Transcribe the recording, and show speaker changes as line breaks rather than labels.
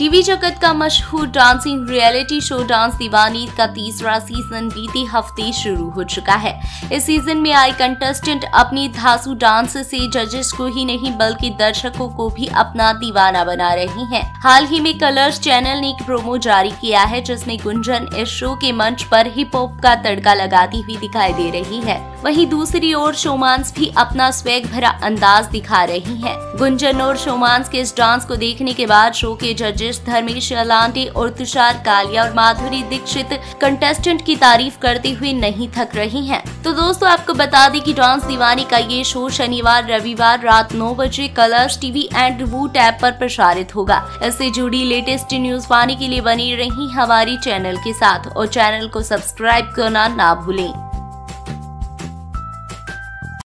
TV जगत का मशहूर dancing reality show dance Deewani का तीसरा सीज़न बीते हफ़्ते शुरू हो चुका है इस सीज़न में आई कंटेस्टेंट अपनी धासु डांस से जजेस को ही नहीं, बल्कि दर्शकों को भी अपना दीवाना बना रही हैं। हाल ही में कलर्स चैनल ने एक प्रोमो जारी किया है, जिसमें गुंजन इस शो के मंच पर हिप हॉप का तड़का लगाती हुई दिखाई दे रही है वहीं दूसरी ओर शोमांस भी अपना स्वैग भरा अंदाज दिखा रही हैं। गुंजन और शोमांस के इस डांस को देखने के बाद शो के जजेस धर्मेश अलांडे और तुषार कालिया और माधुरी दीक्षित कंटेस्टेंट की तारीफ़ करते हुए नहीं थक रही हैं। तो दोस्तों, आपको बता दें कि डांस दीवानी का ये शो शनिवार, रविवार रात नौ बजे Colors TV and Voot app पर प्रसारित होगा इससे जुड़ी लेटेस्ट न्यूज़ पाने के लिए बनी रही हमारी चैनल के साथ और चैनल को सब्सक्राइब करना ना भूलें